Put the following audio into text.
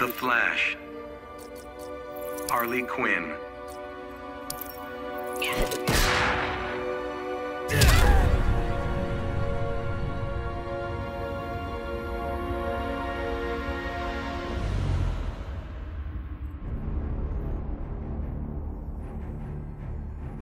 The Flash. Harley Quinn.